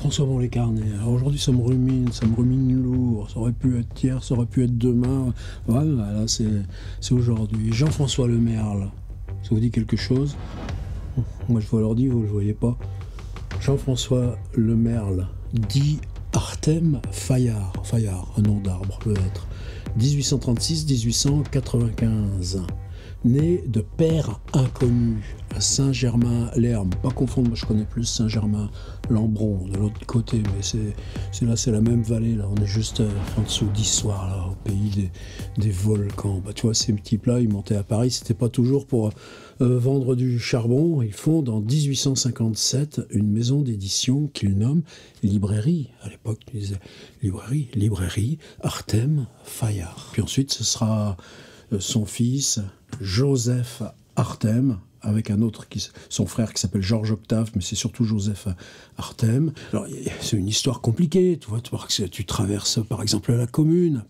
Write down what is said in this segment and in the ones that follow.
François Bon les. Alors aujourd'hui, ça me rumine, ça me rumine lourd. Ça aurait pu être hier, ça aurait pu être demain. Voilà, là, c'est, c'est aujourd'hui. Jean-François Lemerle. Ça vous dit quelque chose? Moi, je vois l'ordi, vous ne le voyez pas. Jean-François Lemerle, dit Artem Fayard. Fayard, un nom d'arbre, peut-être. 1836-1895 né de père inconnu à Saint-Germain-l'Herbe. Pas confondre, moi je connais plus Saint-Germain-Lambron de l'autre côté, mais c'est là, c'est la même vallée, là. On est juste euh, en dessous d'Issoire, là, au pays des, volcans. Bah, tu vois, ces types-là, ils montaient à Paris, c'était pas toujours pour euh, vendre du charbon. Ils fondent en 1857 une maison d'édition qu'ils nomment Librairie. À l'époque, ils disaient Librairie, Librairie, Artem Fayard. Puis ensuite, ce sera euh, son fils, Joseph Artem, avec un autre, qui, son frère qui s'appelle Georges Octave, mais c'est surtout Joseph Artem. Alors, c'est une histoire compliquée, tu vois, tu, tu traverses par exemple la commune,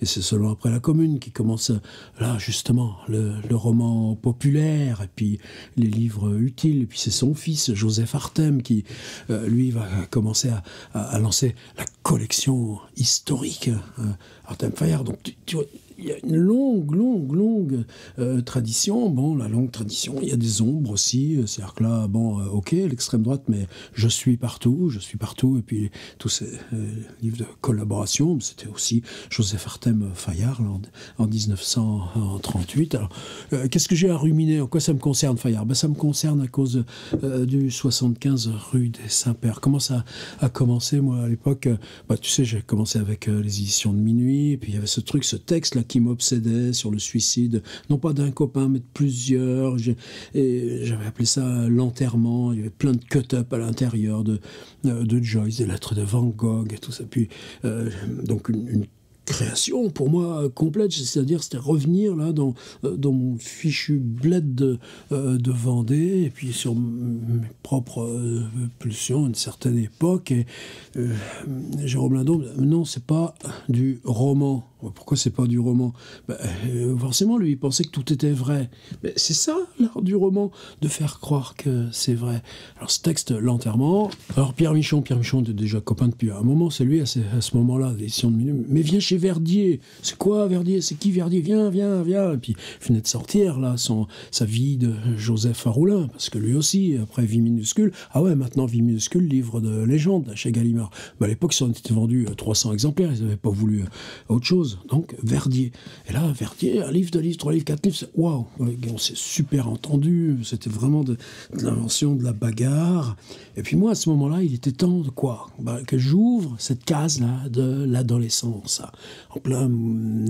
et c'est seulement après la commune qui commence, là, justement, le, roman populaire, et puis les livres utiles, et puis c'est son fils, Joseph Artem, qui, euh, lui, va commencer à, lancer la collection historique, euh, Artem Fayard. Donc, tu vois, il y a une longue, longue, longue euh, tradition. Bon, la longue tradition, il y a des ombres aussi. C'est-à-dire que là, bon, euh, ok, l'extrême droite, mais je suis partout, je suis partout. Et puis tous ces euh, livres de collaboration, c'était aussi Joseph Artem Fayard en, 1938. Alors, qu'est-ce que j'ai à ruminer? En quoi ça me concerne, Fayard? Ben, Ça me concerne à cause du 75 rue des Saints-Pères. Comment ça a commencé, moi, à l'époque? Bah, Tu sais, j'ai commencé avec les éditions de minuit, et puis il y avait ce truc, ce texte-là qui m'obsédait sur le suicide, non pas d'un copain, mais de plusieurs. J'avais appelé ça l'enterrement. Il y avait plein de cut-up à l'intérieur de, euh, de Joyce, des lettres de Van Gogh et tout ça. Puis, euh, donc, une création pour moi complète, c'est-à-dire c'était revenir là dans, euh, dans mon fichu bled de, euh, Vendée et puis sur mes propres euh, pulsions à une certaine époque. Et Jérôme Lindon, non, c'est pas du roman. Pourquoi c'est pas du roman? Ben, Forcément, lui, il pensait que tout était vrai. Mais c'est ça l'art du roman, de faire croire que c'est vrai. Alors ce texte, l'enterrement. Alors Pierre Michon, Pierre Michon était déjà copain depuis un moment, c'est lui à ce, ce moment-là, l'édition de minutes. Mais viens chez Verdier. C'est quoi Verdier? C'est qui Verdier? Viens, viens, viens. Et puis, venait de sortir, là, son, sa vie de Joseph Aroulin, parce que lui aussi, après Vie minuscule, ah ouais, maintenant Vie minuscule, livre de légende chez Gallimard. Mais à l'époque, ça en était vendu 300 exemplaires, ils n'avaient pas voulu euh, autre chose. Donc, Verdier. Et là, Verdier, un livre, deux livres, trois livres, quatre livres, waouh On s'est super entendu, c'était vraiment de, l'invention de la bagarre. Et puis moi, à ce moment-là, il était temps de quoi? Bah, Que j'ouvre cette case-là de l'adolescence en plein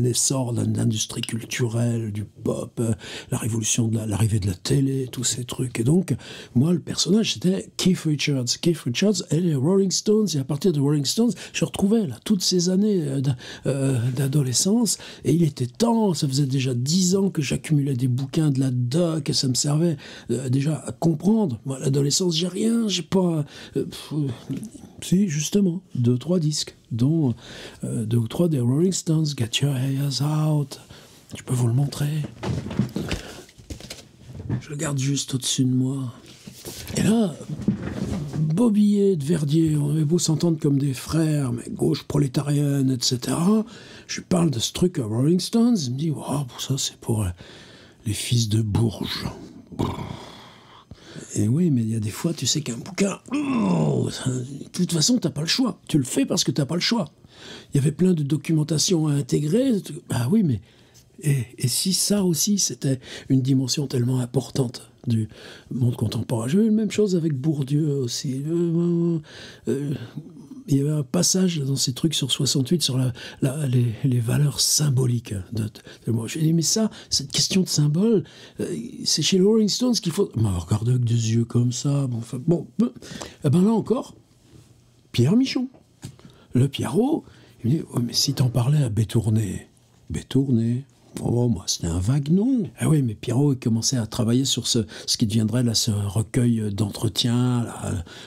essor de l'industrie culturelle, du pop, euh, la révolution de l'arrivée de la télé, tous ces trucs. Et donc, moi, le personnage, c'était Keith Richards. Keith Richards et les Rolling Stones. Et à partir de Rolling Stones, je retrouvais là toutes ces années euh, euh, d'adolescence. Et il était temps, ça faisait déjà dix ans que j'accumulais des bouquins de la doc et ça me servait déjà à comprendre. Moi, l'adolescence, j'ai rien, j'ai pas. Si, justement, deux, trois disques dont euh, deux ou trois des Rolling Stones, Get Your Hairs Out. Je peux vous le montrer. Je le garde juste au-dessus de moi. Et là, Bobillet de Verdier, on avait beau s'entendre comme des frères, mais gauche prolétarienne, etc. Je parle de ce truc à Rolling Stones, il me dit, wow, ça c'est pour les fils de Bourges. Et oui, mais il y a des fois, tu sais qu'un bouquin, oh, de toute façon, tu n'as pas le choix. Tu le fais parce que tu n'as pas le choix. Il y avait plein de documentation à intégrer. Ah oui, mais et, si ça aussi, c'était une dimension tellement importante du monde contemporain J'ai eu la même chose avec Bourdieu aussi. Euh, euh, il y avait un passage dans ces trucs sur 68 sur la, les, valeurs symboliques de, moi. J'ai dit, mais ça, cette question de symbole, euh, c'est chez les Rolling Stones qu'il faut. Mais regarde avec des yeux comme ça. Bon, eh ben là encore, Pierre Michon, le Pierrot, il me dit, mais si t'en parlais à Bétourné, Bétourné, Oh, moi, c'était un vague nom. Ah oui, mais Pierrot commençait à travailler sur ce, ce qui deviendrait là, ce recueil d'entretien,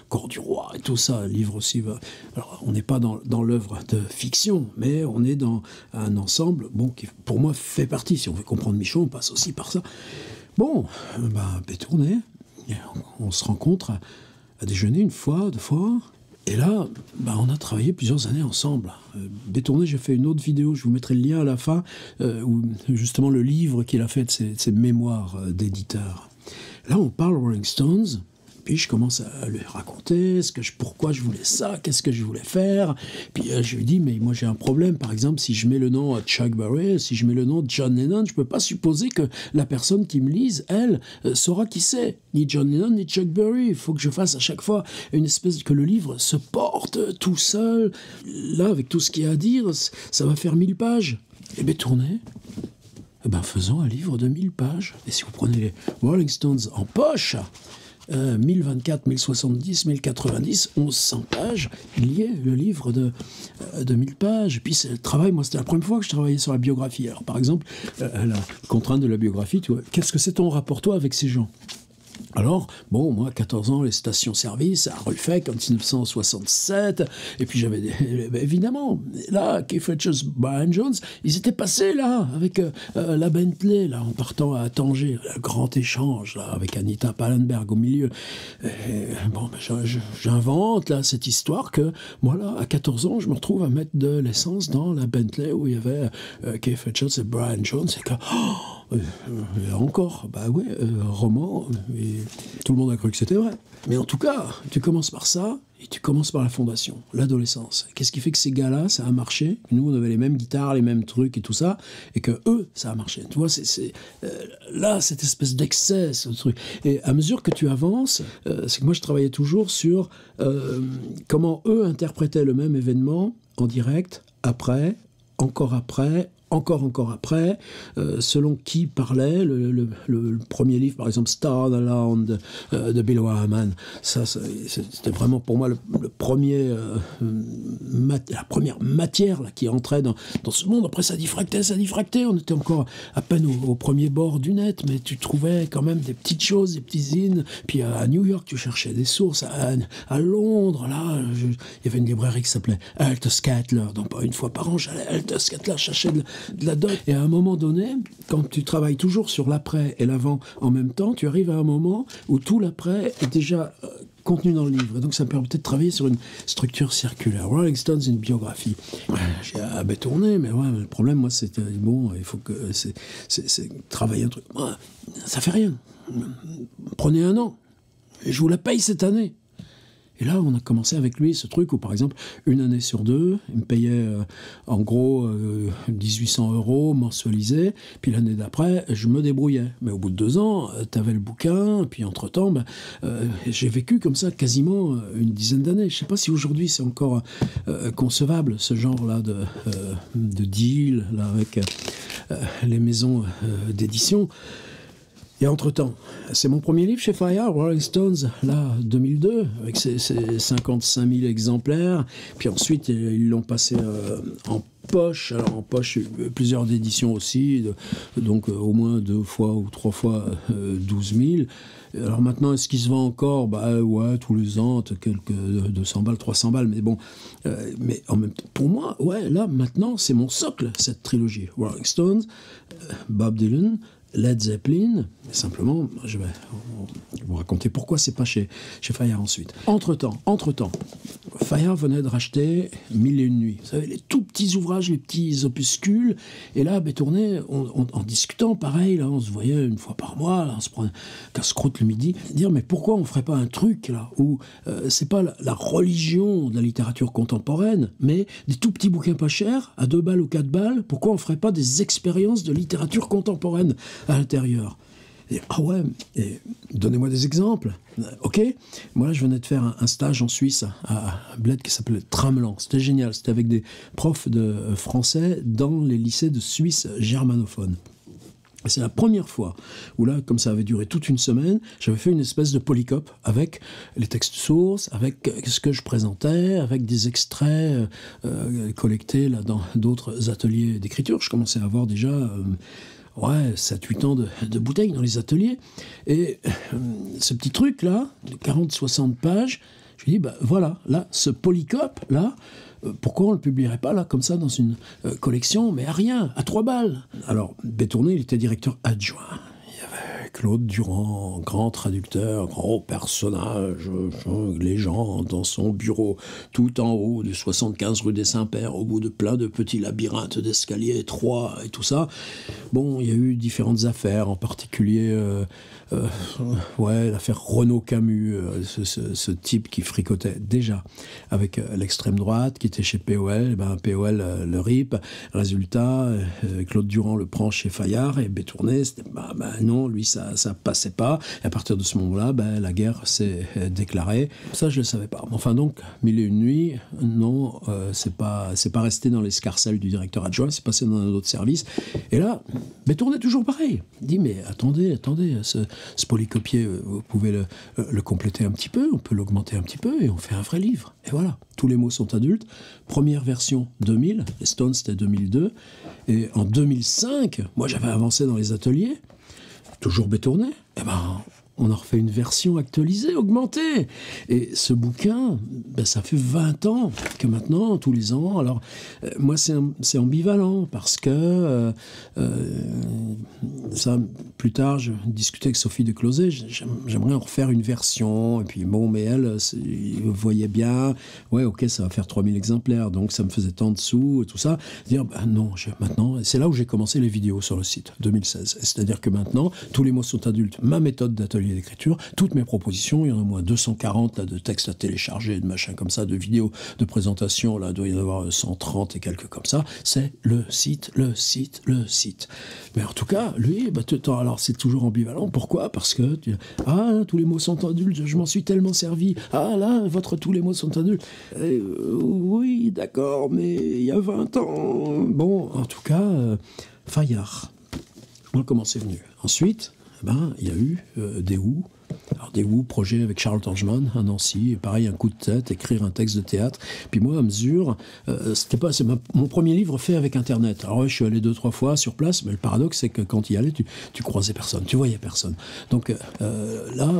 Corps du Roi et tout ça, livre aussi. Alors, on n'est pas dans, dans l'œuvre de fiction, mais on est dans un ensemble, bon, qui pour moi fait partie. Si on veut comprendre Michon, on passe aussi par ça. Bon, ben, Bétourné, on, se rencontre à, à déjeuner une fois, deux fois. Et là, bah, on a travaillé plusieurs années ensemble. Euh, Détourné, j'ai fait une autre vidéo, je vous mettrai le lien à la fin, euh, où justement le livre qu'il a fait de ses, ses mémoires euh, d'éditeur. Là, on parle Rolling Stones, puis je commence à lui raconter ce que je, pourquoi je voulais ça, qu'est-ce que je voulais faire. Puis euh, je lui dis, mais moi j'ai un problème. Par exemple, si je mets le nom Chuck Berry, si je mets le nom de John Lennon, je peux pas supposer que la personne qui me lise, elle, euh, saura qui c'est. Ni John Lennon, ni Chuck Berry. Il faut que je fasse à chaque fois une espèce que le livre se porte tout seul. Là, avec tout ce qu'il y a à dire, ça va faire mille pages. Et bien tournez. Eh ben, faisons un livre de 1000 pages. Et si vous prenez les Rolling Stones en poche, euh, 1024, 1070, 1090, 1100 pages, il y est le livre de, euh, de 1000 pages. Et puis c'est le travail, moi c'était la première fois que je travaillais sur la biographie. Alors par exemple, euh, la contrainte de la biographie, qu'est-ce que c'est ton rapport toi avec ces gens? Alors, bon, moi, 14 ans, les stations-service à Ruffec en 1967, et puis j'avais évidemment, là, Keith Richards, Brian Jones, ils étaient passés là, avec euh, euh, la Bentley, là, en partant à Tanger, grand échange, là, avec Anita Pallenberg au milieu. Et, bon, ben, j'invente, là, cette histoire que, moi, là, à 14 ans, je me retrouve à mettre de l'essence dans la Bentley où il y avait euh, Keith et Brian Jones, et que, oh, euh, euh, encore, bah ouais, euh, roman, tout le monde a cru que c'était vrai. Mais en tout cas, tu commences par ça, et tu commences par la fondation, l'adolescence. Qu'est-ce qui fait que ces gars-là, ça a marché? Nous, on avait les mêmes guitares, les mêmes trucs et tout ça, et que eux, ça a marché. Tu vois, c'est euh, là, cette espèce d'excès, ce truc. Et à mesure que tu avances, euh, c'est que moi, je travaillais toujours sur euh, comment eux interprétaient le même événement en direct, après, encore après, encore, encore après, euh, selon qui parlait. Le, premier livre, par exemple, Star the Land euh, de Bill Wyman, ça, c'était vraiment pour moi le, premier, euh, la première matière là, qui entrait dans, dans ce monde. Après, ça diffractait, ça diffractait. On était encore à peine au, premier bord du net, mais tu trouvais quand même des petites choses, des petits zines. Puis à, New York, tu cherchais des sources. À, à Londres, là, il y avait une librairie qui s'appelait Alta Scatler. Donc, pas une fois par an, j'allais à Scatler chercher de, de la doc. Et à un moment donné, quand tu travailles toujours sur l'après et l'avant en même temps, tu arrives à un moment où tout l'après est déjà euh, contenu dans le livre. Et donc ça me permettait de travailler sur une structure circulaire. Rolling Stones, une biographie. J'ai abétourné, mais ouais, le problème, moi, c'était bon, il faut que c'est, c'est, travailler un truc. Ça fait rien. Prenez un an. Et je vous la paye cette année. Et là, on a commencé avec lui ce truc où, par exemple, une année sur deux, il me payait euh, en gros euh, 1800 euros mensualisés, puis l'année d'après, je me débrouillais. Mais au bout de deux ans, tu avais le bouquin, puis entre-temps, ben, euh, j'ai vécu comme ça quasiment euh, une dizaine d'années. Je sais pas si aujourd'hui c'est encore euh, concevable, ce genre-là de, euh, de deal avec euh, les maisons euh, d'édition. Et entre-temps, c'est mon premier livre chez Fire, Rolling Stones, là, 2002, avec ses, ses 55 000 exemplaires. Puis ensuite, ils l'ont passé euh, en poche. Alors en poche, euh, plusieurs éditions aussi, donc euh, au moins deux fois ou trois fois euh, 12 000. Alors maintenant, est-ce qu'il se vend encore? Bah ouais, tous les ans, quelques 200 balles, 300 balles, mais bon. euh, mais en même temps, pour moi, ouais, là, maintenant, c'est mon socle, cette trilogie. Rolling Stones, euh, Bob Dylan, Led Zeppelin, simplement, je vais vous raconter pourquoi c'est pas chez, chez Fire ensuite. Entre-temps, entre-temps, Fire venait de racheter Mille et une nuits. Vous savez, les tout petits ouvrages, les petits opuscules. Et là, Bétourné, on- en discutant, pareil, là, on se voyait une fois par mois, là, on se prenait un casse-croûte le midi, dire, mais pourquoi on ferait pas un truc, là, où euh, c'est pas la, la religion de la littérature contemporaine, mais des tout petits bouquins pas chers, à deux balles ou quatre balles, pourquoi on ferait pas des expériences de littérature contemporaine à l'intérieur? Et, ah ouais, donnez-moi des exemples. Euh, Ok, moi je venais de faire un, stage en Suisse à, bled qui s'appelait Tramelan. C'était génial. C'était avec des profs de euh, français dans les lycées de Suisse germanophones. Et C'est la première fois où là, comme ça avait duré toute une semaine, j'avais fait une espèce de polycope avec les textes sources, avec euh, ce que je présentais, avec des extraits collectés là dans d'autres ateliers d'écriture. Je commençais à avoir déjà ouais, 7-8 ans de, bouteilles dans les ateliers. Et euh, ce petit truc-là, de 40-60 pages, je lui dis, bah, voilà, là, ce polycope, là, euh, pourquoi on ne le publierait pas, là, comme ça, dans une euh, collection, mais à rien, à trois balles Alors, Bétourné, il était directeur adjoint. Claude Durand, grand traducteur, grand personnage, les gens dans son bureau, tout en haut du 75 rue des Saints-Pères, au bout de plein de petits labyrinthes d'escaliers étroits et tout ça. Bon, il y a eu différentes affaires, en particulier euh, euh, ouais, l'affaire Renaud Camus, euh, ce, type qui fricotait déjà avec euh, l'extrême droite, qui était chez POL, eh ben POL le RIP. Résultat, Claude Durand le prend chez Fayard et Bétourné, c'était bah, non, lui ça ça passait pas. À partir de ce moment-là, ben, la guerre s'est déclarée. Ça je le savais pas. Enfin donc, mille et une nuits, non, c'est pas c'est pas resté dans l'escarcelle du directeur adjoint, c'est passé dans un autre service. Et là, Bétourné toujours pareil. Il dit mais attendez, attendez, ce, ce polycopier, euh, vous pouvez le, euh, le, compléter un petit peu, on peut l'augmenter un petit peu et on fait un vrai livre. Et voilà, tous les mots sont adultes. Première version 2000, les Stones c'était 2002. Et en 2005, moi j'avais avancé dans les ateliers, toujours bétourné. Eh ben, on en refait une version actualisée, augmentée. Et ce bouquin, ben, ça fait 20 ans que maintenant, tous les ans, alors euh, moi c'est ambivalent parce que euh, euh, ça, plus tard, je discutais avec Sophie de Closet, j'aimerais en refaire une version, et puis bon, mais elle, voyait bien, ouais, ok, ça va faire 3000 exemplaires, donc ça me faisait tant de sous et tout ça. Dire, ben non, maintenant, c'est là où j'ai commencé les vidéos sur le site, 2016. C'est-à-dire que maintenant, tous les mots sont adultes. Ma méthode d'atelier d'écriture, toutes mes propositions, il y en a au moins 240 là, de textes à télécharger, de machins comme ça, de vidéos de présentation, là, il doit y en avoir 130 et quelques comme ça, c'est le site, le site, le site. Mais en tout cas, lui, bah, alors c'est toujours ambivalent. Pourquoi? Parce que, ah, tous les mots sont adultes, je m'en suis tellement servi. Ah là, votre tous les mots sont adultes. Euh, oui, d'accord, mais il y a 20 ans. Bon, en tout cas, euh, Fayard. comment c'est venu? Ensuite, ben, il y a eu euh, des ou. Alors des ou, projet avec Charles Tangeman à Nancy, pareil, un coup de tête, écrire un texte de théâtre. Puis moi, à mesure, euh, c'était pas, c'est mon premier livre fait avec Internet. Alors ouais, je suis allé deux, trois fois sur place, mais le paradoxe, c'est que quand il y allais, tu, tu croisais personne, tu voyais personne. Donc euh, là,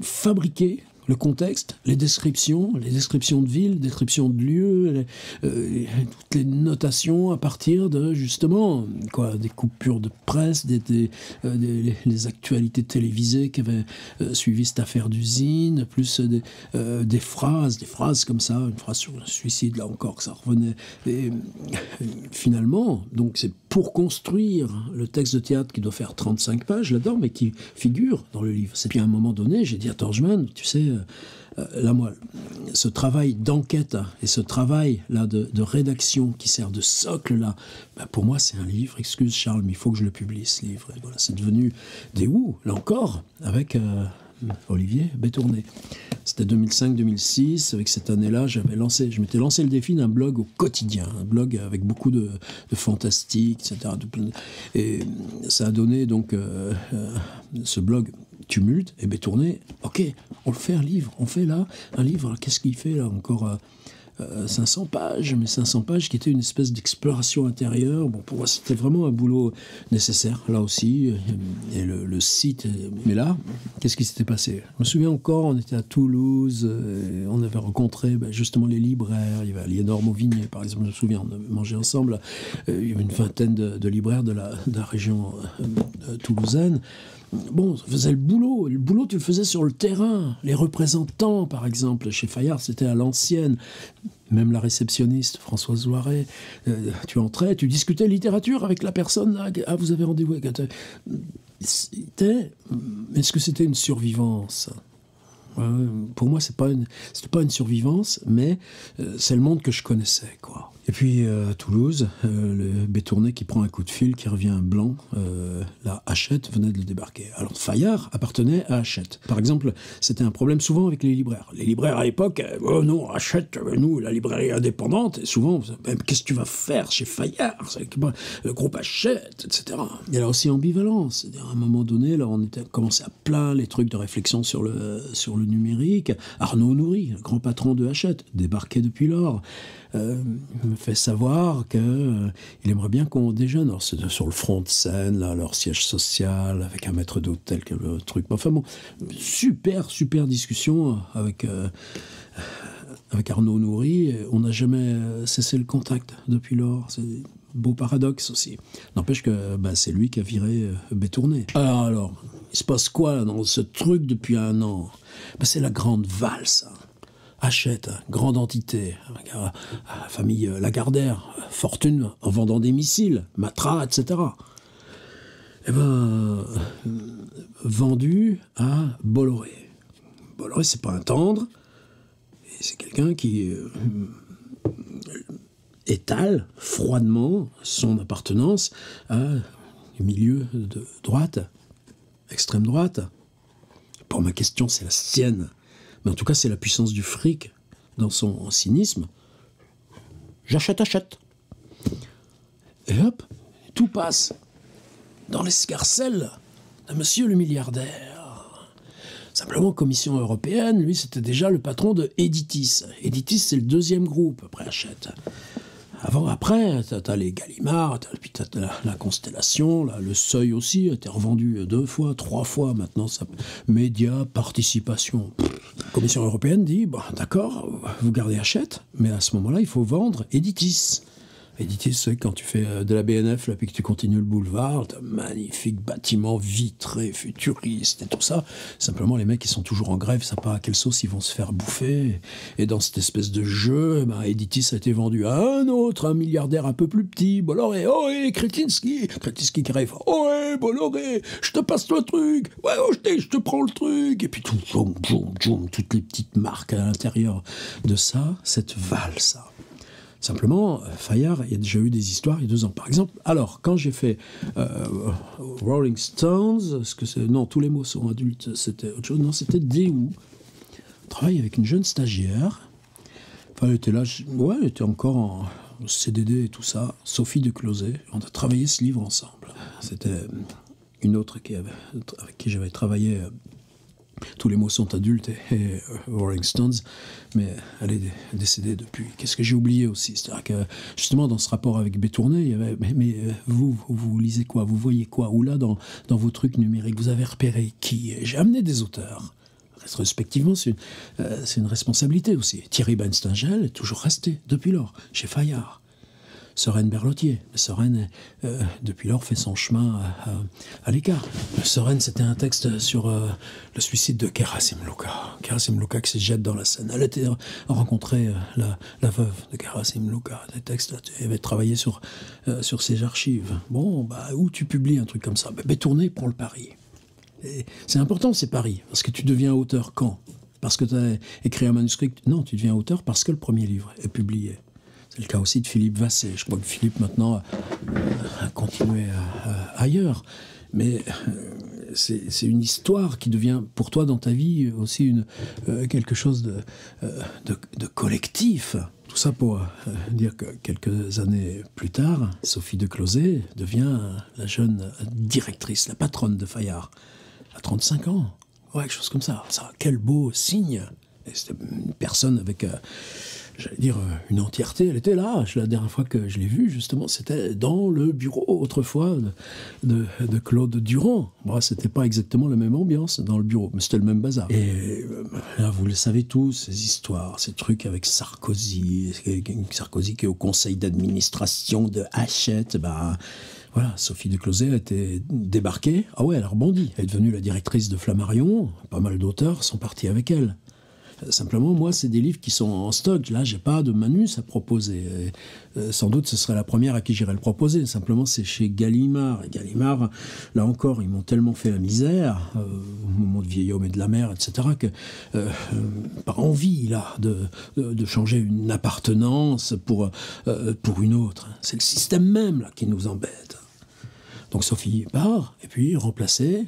fabriquer le contexte, les descriptions, les descriptions de villes, descriptions de lieux, euh, toutes les notations à partir de justement quoi, des coupures de presse, des, euh, les actualités télévisées qui avaient euh, suivi cette affaire d'usine, plus des, des, phrases, des phrases comme ça, une phrase sur le suicide là encore que ça revenait. Et finalement, donc c'est pour construire le texte de théâtre qui doit faire 35 pages là-dedans, mais qui figure dans le livre. C'est puis à un moment donné, j'ai dit à Torgeman, tu sais euh, euh, là, moi, ce travail d'enquête et ce travail là de, rédaction qui sert de socle là, bah, pour moi c'est un livre. Excuse Charles, mais il faut que je le publie ce livre. Voilà, c'est devenu des ou là encore avec euh, Olivier Bétourné. C'était 2005-2006. Avec cette année-là, j'avais lancé, je m'étais lancé le défi d'un blog au quotidien, un blog avec beaucoup de, fantastique, etc. Et ça a donné donc ce blog tumulte, et bien tourné, ok, on le fait un livre, on fait là un livre, qu'est-ce qu'il fait là encore euh, 500 euh, pages, mais 500 pages qui étaient une espèce d'exploration intérieure. Bon, pour moi, c'était vraiment un boulot nécessaire, là aussi, euh, et le, site. Mais là, qu'est-ce qui s'était passé? Je me souviens encore, on était à Toulouse, euh, on avait rencontré ben, justement les libraires, il y avait Aliénor Mauvigné, par exemple, je me souviens, on avait mangé ensemble, il y avait une vingtaine de, libraires de la région toulousaine bon, ça faisait le boulot. Le boulot, tu le faisais sur le terrain. Les représentants, par exemple, chez Fayard, c'était à l'ancienne. Même la réceptionniste, Françoise Loiret, euh, tu entrais, tu discutais littérature avec la personne. ah, vous avez rendez-vous avec. Est-ce que c'était une survivance? Pour moi, c'est pas une, pas une survivance, mais euh, c'est le monde que je connaissais, quoi. Et puis euh, à Toulouse, euh, le Bétourné qui prend un coup de fil, qui revient blanc, euh, la Hachette venait de le débarquer. Alors Fayard appartenait à Hachette. Par exemple, c'était un problème souvent avec les libraires. Les libraires à l'époque, oh non, Hachette, nous, la librairie indépendante, et souvent, qu'est-ce que tu vas faire chez Fayard? Le groupe Hachette, etc. Il y a aussi ambivalence. À un moment donné, là, on était commencé à plein les trucs de réflexion sur le, sur le numérique. Arnaud Nourri, grand patron de Hachette, débarquait depuis lors. Fait savoir qu'il euh, aimerait bien qu'on déjeune. Alors, c'est sur le front de scène, leur siège social, avec un maître d'hôtel, le truc. Enfin bon, super, super discussion avec, euh, avec Arnaud Nourri. On n'a jamais cessé le contact depuis lors. beau paradoxe aussi. N'empêche que bah, c'est lui qui a viré euh, Bétourné. Alors, alors, il se passe quoi dans ce truc depuis un an? Bah, C'est la grande valse. Hein. Hein, grande entité, famille Lagardère, fortune en vendant des missiles, Matra, etc. Eh ben, vendu à Bolloré. Bolloré, c'est pas un tendre, c'est quelqu'un qui euh, étale froidement son appartenance à milieu de droite, extrême droite. Pour ma question, c'est la sienne. Mais en tout cas, c'est la puissance du fric dans son cynisme. J'achète, achète. Et hop, tout passe dans l'escarcelle de monsieur le milliardaire. Simplement, Commission européenne, lui, c'était déjà le patron de Editis. Editis, c'est le deuxième groupe après Hachette. Avant, après, t'as les Gallimard, puis t'as la, la, Constellation, le Seuil aussi, a été revendu deux fois, trois fois maintenant. Ça, médias, participation. Commission européenne dit, bon, d'accord, vous gardez Hachette, mais à ce moment-là, il faut vendre Editis. Editis, c'est quand tu fais euh, de la BNF, là, puis que tu continues le boulevard, un magnifique bâtiment vitré, futuriste et tout ça. Simplement, les mecs, ils sont toujours en grève, ils savent pas à quelle sauce ils vont se faire bouffer. Et dans cette espèce de jeu, ben, Editis a été vendu à un autre, un milliardaire un peu plus petit, Bolloré. Oh, hé, Kretinsky Kretinsky qui. Oh, je te passe le truc. Ouais, oh, je, te prends le truc. Et puis tout, boum, boum, toutes les petites marques à l'intérieur de ça, cette valse. Simplement, Fayard, il y a déjà eu des histoires il y a deux ans. Par exemple, alors, quand j'ai fait euh, Rolling Stones, ce que c'est, non, tous les mots sont adultes, c'était autre chose, non, c'était Déou. On travaille avec une jeune stagiaire. Enfin, elle était là, ouais, elle était encore en CDD et tout ça. Sophie de Closet. On a travaillé ce livre ensemble. C'était une autre qui avait, avec qui j'avais travaillé euh, tous les mots sont adultes et, euh, Rolling Stones, mais elle est décédée depuis. Qu'est-ce que j'ai oublié aussi? C'est-à-dire que justement dans ce rapport avec Bétourné, il y avait, mais, euh, vous, vous, lisez quoi? Vous voyez quoi? Ou là, dans, dans vos trucs numériques, vous avez repéré qui? J'ai amené des auteurs. Rétrospectivement, c'est une, responsabilité aussi. Thierry Benstengel est toujours resté depuis lors chez Fayard. Soren Berlotier. Soren, euh, depuis lors, fait son chemin à, l'écart. Soren, c'était un texte sur euh, le suicide de Kerasim Luka. Kerasim Luka qui se jette dans la Seine. Elle était rencontrée euh, la, veuve de Kerasim Luka. Des textes, elle avait travaillé sur, sur ses archives. Bon, bah, où tu publies un truc comme ça? Bah, Bétourné pour le Paris. C'est important ces paris, parce que tu deviens auteur quand? Parce que tu as écrit un manuscrit? Non, tu deviens auteur parce que le premier livre est publié. C'est le cas aussi de Philippe Vassé. Je crois que Philippe maintenant a continué ailleurs. Mais euh, c'est une histoire qui devient pour toi dans ta vie aussi une, euh, quelque chose euh, de, de, collectif. Tout ça pour dire que quelques années plus tard, Sophie de Closet devient la jeune directrice, la patronne de Fayard, à 35 ans. Ouais, quelque chose comme ça. ça quel beau signe. C'était une personne avec j'allais dire, euh, une entièreté. Elle était là. La dernière fois que je l'ai vue, justement, c'était dans le bureau, autrefois, de, de, Claude Durand. Moi, c'était pas exactement la même ambiance dans le bureau, mais c'était le même bazar. Et euh, là, vous le savez tous, ces histoires, ces trucs avec Sarkozy, Sarkozy qui est au conseil d'administration de Hachette, ben. Voilà, Sophie de Closet a été débarquée. Ah ouais, elle a rebondi. Elle est devenue la directrice de Flammarion. Pas mal d'auteurs sont partis avec elle. Simplement, moi, c'est des livres qui sont en stock. Là, j'ai pas de manus à proposer. Euh, sans doute, ce serait la première à qui j'irais le proposer. Simplement, c'est chez Gallimard. Et Gallimard, là encore, ils m'ont tellement fait la misère, euh, au moment de Vieil homme et de la mer, etc., que euh, par envie, là, de, de, changer une appartenance pour, pour une autre. C'est le système même, là, qui nous embête. Donc Sophie part, et puis remplacée,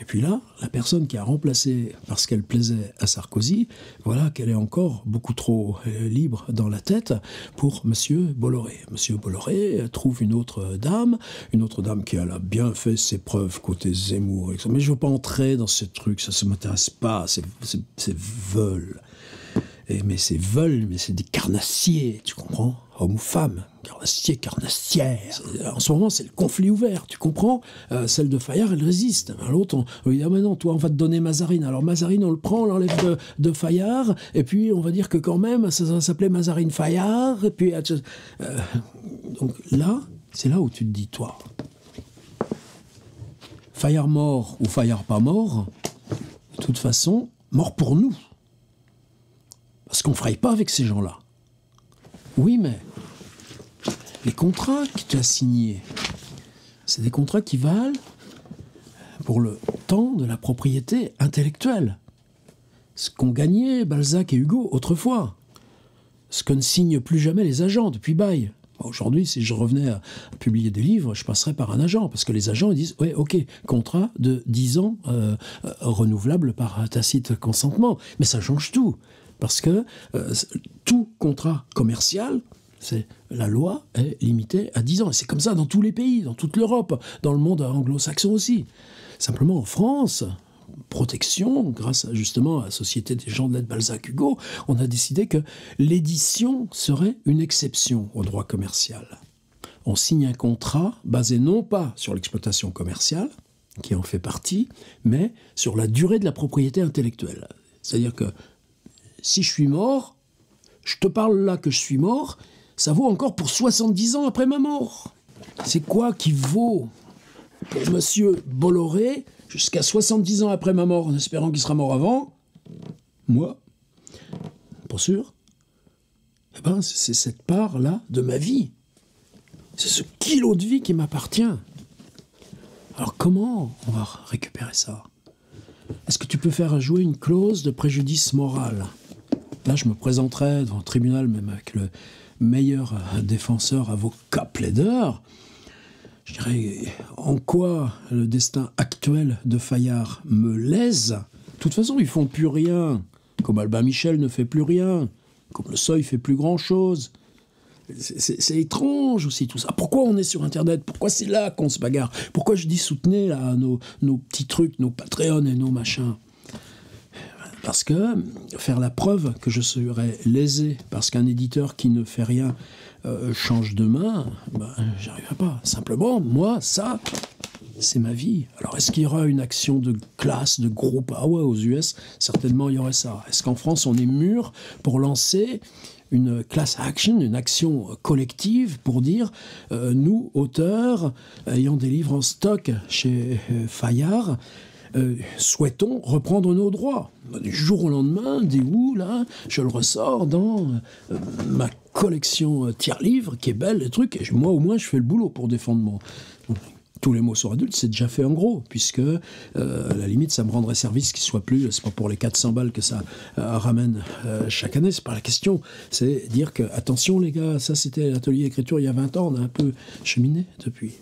et puis là, la personne qui a remplacé parce qu'elle plaisait à Sarkozy, voilà qu'elle est encore beaucoup trop euh, libre dans la tête pour Monsieur Bolloré. Monsieur Bolloré trouve une autre dame, une autre dame qui a bien fait ses preuves côté Zemmour. Mais je veux pas entrer dans ce truc, ça ne m'intéresse pas, c'est vol. Et, mais c'est vol, mais c'est des carnassiers, tu comprends? Homme ou femme, carnassier, carnassière. En ce moment, c'est le conflit ouvert, tu comprends? Euh, Celle de Fayard, elle résiste. L'autre, on, dit, ah mais non, toi, on va te donner Mazarine. Alors Mazarine, on le prend, on l'enlève de, de, Fayard, et puis on va dire que quand même, ça, ça s'appelait Mazarine Fayard, et puis... Euh, donc là, C'est là où tu te dis, toi, Fayard mort ou Fayard pas mort, de toute façon, mort pour nous. Parce qu'on ne fraye pas avec ces gens-là. Oui, mais les contrats que tu as signés, c'est des contrats qui valent pour le temps de la propriété intellectuelle. Ce qu'ont gagné Balzac et Hugo autrefois. Ce que ne signent plus jamais les agents depuis bail. Aujourd'hui, si je revenais à, publier des livres, je passerais par un agent, parce que les agents ils disent, ouais, ok, contrat de 10 ans euh, euh, renouvelable par tacite consentement. Mais ça change tout, parce que euh, tout contrat commercial, c'est la loi est limitée à 10 ans. Et c'est comme ça dans tous les pays, dans toute l'Europe, dans le monde anglo-saxon aussi. Simplement en France, protection, grâce justement à la Société des gens de l'aide Balzac-Hugo, on a décidé que l'édition serait une exception au droit commercial. On signe un contrat basé non pas sur l'exploitation commerciale, qui en fait partie, mais sur la durée de la propriété intellectuelle. C'est-à-dire que si je suis mort, je te parle là que je suis mort, ça vaut encore pour 70 ans après ma mort. C'est quoi qui vaut pour monsieur Bolloré jusqu'à 70 ans après ma mort, en espérant qu'il sera mort avant, moi, pas sûr, eh ben, c'est cette part-là de ma vie. C'est ce kilo de vie qui m'appartient. Alors comment on va récupérer ça? Est-ce que tu peux faire jouer une clause de préjudice moral? Là, je me présenterai devant le tribunal, même avec le meilleur défenseur avocat plaideur, je dirais, en quoi le destin actuel de Fayard me lèse? De toute façon, ils font plus rien. Comme Albin Michel ne fait plus rien. Comme le seuil fait plus grand chose. C'est étrange aussi tout ça. Pourquoi on est sur Internet? Pourquoi c'est là qu'on se bagarre? Pourquoi je dis soutenez nos, nos petits trucs, nos Patreons et nos machins? Parce que faire la preuve que je serais lésé parce qu'un éditeur qui ne fait rien euh, change de main, ben, j'arriverai pas. Simplement, moi, ça, c'est ma vie. Alors, est-ce qu'il y aura une action de classe, de groupe Ah ouais, aux US, certainement, il y aurait ça. Est-ce qu'en France, on est mûr pour lancer une class action, une action collective pour dire euh, nous, auteurs, ayant des livres en stock chez euh, Fayard, euh, souhaitons reprendre nos droits. Du jour au lendemain, dit où là, je le ressors dans euh, ma collection euh, tiers-livre qui est belle, les trucs, et moi au moins je fais le boulot pour défendre mon. Tous les mots sur adulte, c'est déjà fait en gros, puisque à la limite, ça me rendrait service qu'il soit plus. C'est pas pour les 400 balles que ça ramène chaque année, c'est pas la question. C'est dire que, attention les gars, ça c'était l'atelier écriture il y a 20 ans, on a un peu cheminé depuis.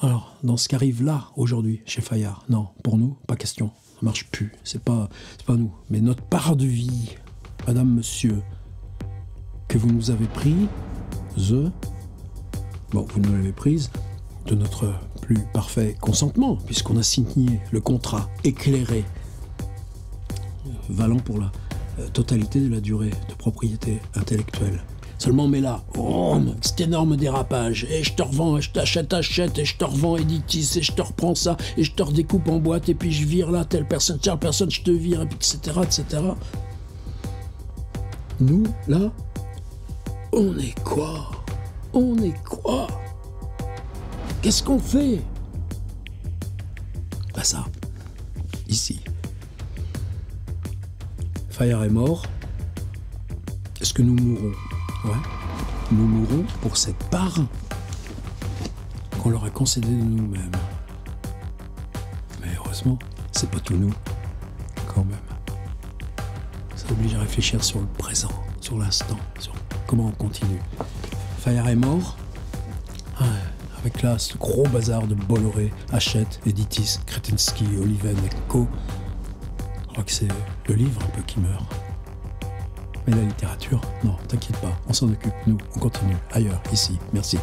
Alors, dans ce qui arrive là, aujourd'hui, chez Fayard, non, pour nous, pas question. Ça marche plus. C'est pas, pas nous. Mais notre part de vie, madame, monsieur, que vous nous avez pris, the, bon, vous nous l'avez prise, de notre plus parfait consentement, puisqu'on a signé le contrat éclairé, valant pour la euh, totalité de la durée de propriété intellectuelle. Seulement, mais là, oh, cet énorme dérapage, et je te revends, et je t'achète, achète, et je te revends Editis, et je te reprends ça, et je te redécoupe en boîte, et puis je vire là, telle personne, telle personne, je te vire, etc., etc. Nous, là, on est quoi? On est quoi? Qu'est-ce qu'on fait? Pas ça. Ici. Fire est mort. Est-ce que nous mourrons Ouais. Nous mourrons pour cette part qu'on leur a concédée de nous-mêmes. Mais heureusement, c'est pas tout nous, quand même. Ça oblige à réfléchir sur le présent, sur l'instant, sur comment on continue. Fayard est mort. avec là ce gros bazar de Bolloré, Hachette, Editis, Kretinsky, Oliven et Co. Je crois que c'est le livre un peu qui meurt. Mais la littérature, non, t'inquiète pas, on s'en occupe, nous, on continue, ailleurs, ici, merci.